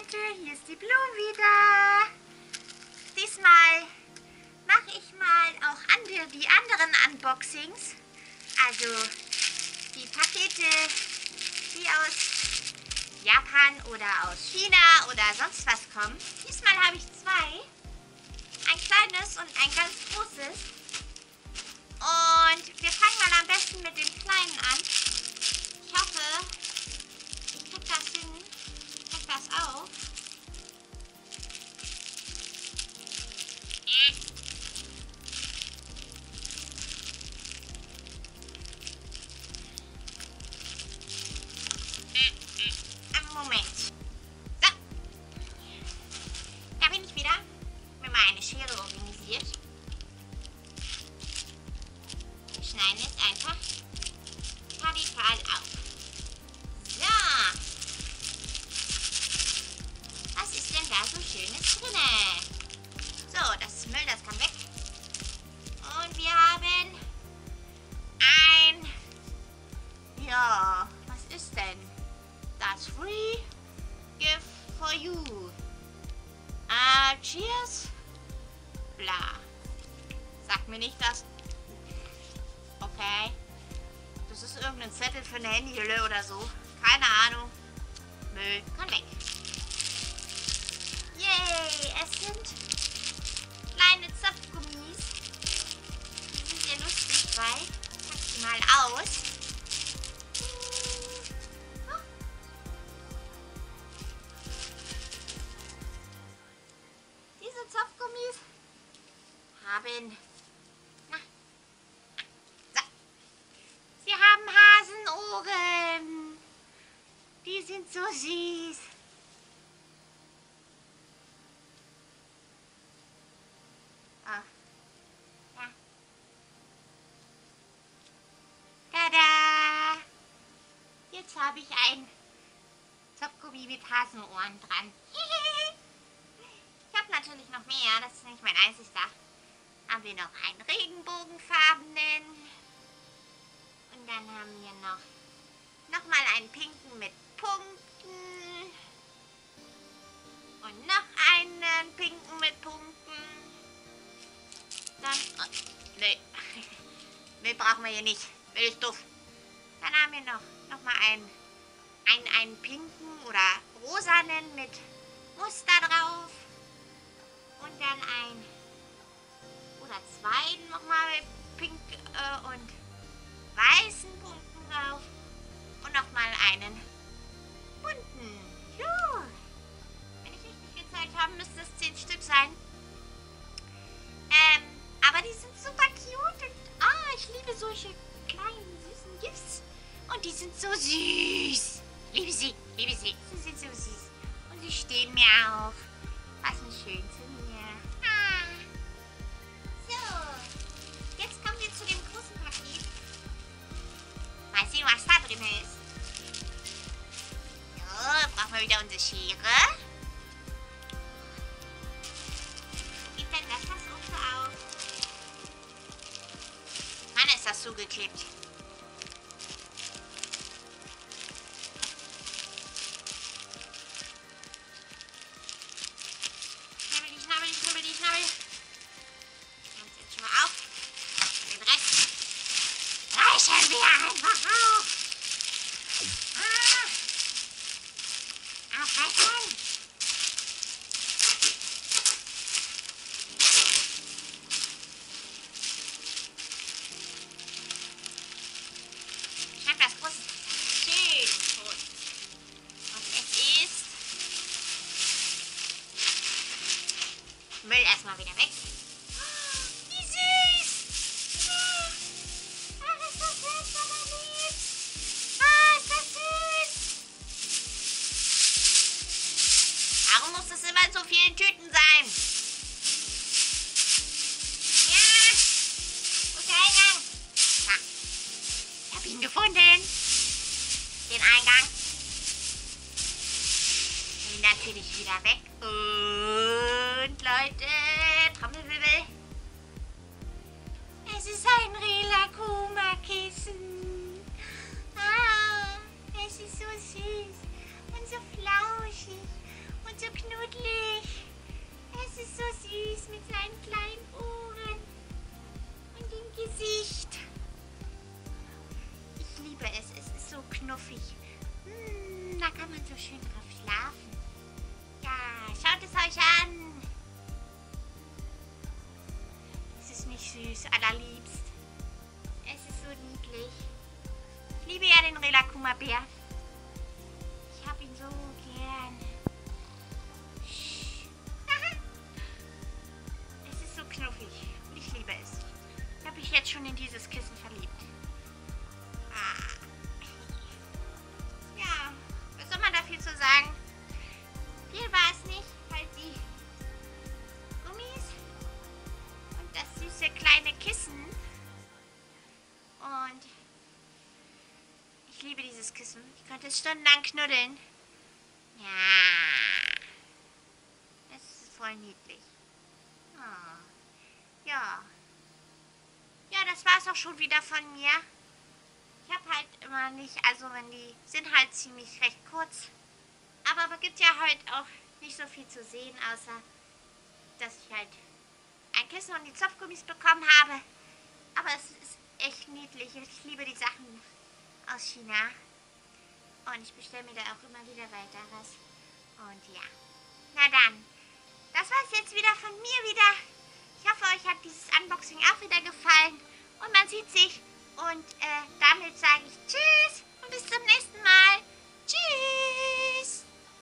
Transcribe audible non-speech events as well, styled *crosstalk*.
Leute, hier ist die Blue wieder. Diesmal mache ich mal auch andere, die anderen Unboxings. Also die Pakete, die aus Japan oder aus China oder sonst was kommen. Diesmal habe ich zwei. Ein kleines und ein ganz großes. Und wir fangen organisiert. Wir schneiden jetzt einfach radikal auf. So. Was ist denn da so Schönes drinne? So, das Müll, das kann weg. Und wir haben ein... Ja, was ist denn? Das Free Gift for You. Ah, cheers. Bla. Sag mir nicht das. Okay. Das ist irgendein Zettel für eine Handyhülle oder so. Keine Ahnung. Müll. Kann weg. Yay, es sind kleine Zapfgummis. Die sind sehr lustig, weil ich pack sie mal aus. Haben. Na, so. Sie haben Hasenohren. Die sind so süß. Ah. Ja. Tada! Jetzt habe ich ein Zapfgummi mit Hasenohren dran. *laughs* Ich habe natürlich noch mehr, das ist nicht mein einzigster. Haben wir noch einen regenbogenfarbenen. Und dann haben wir noch nochmal einen pinken mit Punkten. Und noch einen pinken mit Punkten. Dann, oh, nee, *laughs* nee, brauchen wir hier nicht. Will ich doof. Dann haben wir noch, noch mal einen, einen, einen pinken oder rosanen mit Muster drauf. Und dann ein oder zwei nochmal mit pink äh, und weißen Punkten drauf. Und nochmal einen bunten. Ja. Wenn ich richtig gezählt habe, müsste es zehn Stück sein. Ähm, aber die sind super cute. Und, ah, ich liebe solche kleinen, süßen Gifts. Und die sind so süß. Liebe sie, liebe sie. Sie sind so süß. Und sie stehen mir auf. Passen schön zu sehen, was da drin ist. So, brauchen wir wieder unsere Schere. Sieht denn das da so aus? Mann, ist das zugeklebt. Müll erstmal wieder weg. Wie süß! Ah, ist das süß, aber lieb. Ah, ist das süß. Warum muss es immer in so vielen Tüten sein? Ja. Eingang? Ich hab ihn gefunden. Den Eingang. Und natürlich wieder weg. Und Leute, Trommelwirbel. Es ist ein Relakuma-Kissen. Ah, es ist so süß und so flauschig und knuddelig. Es ist so süß mit seinen kleinen Ohren und dem Gesicht. Ich liebe es. Es ist so knuffig. Hm, da kann man so schön drauf süß, allerliebst. Es ist so niedlich. Ich liebe ja den Relakuma-Bär. Liebe dieses Kissen. Ich könnte es stundenlang knuddeln. Ja. Das ist voll niedlich. Ah. Ja. Ja, das war's auch schon wieder von mir. Ich habe halt immer nicht, also wenn die sind halt ziemlich recht kurz. Aber es gibt ja halt auch nicht so viel zu sehen, außer dass ich halt ein Kissen und die Zopfgummis bekommen habe. Aber es ist echt niedlich. Ich liebe die Sachen aus China. Und ich bestelle mir da auch immer wieder weiteres. Und ja. Na dann. Das war's jetzt wieder von mir wieder. Ich hoffe, euch hat dieses Unboxing auch wieder gefallen. Und man sieht sich. Und äh, damit sage ich Tschüss und bis zum nächsten Mal. Tschüss.